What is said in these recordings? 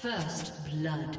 First blood.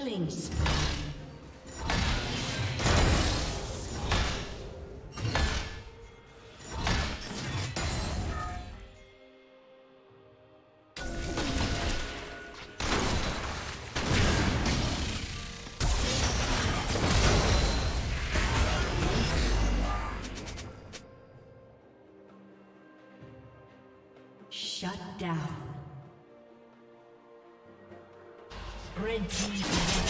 Killing. Shut down. Red team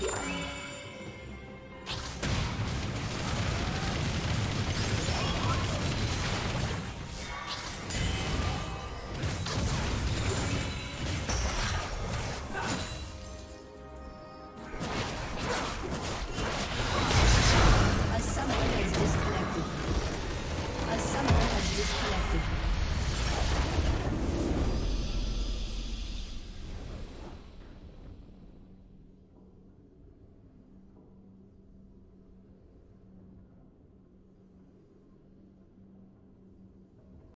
A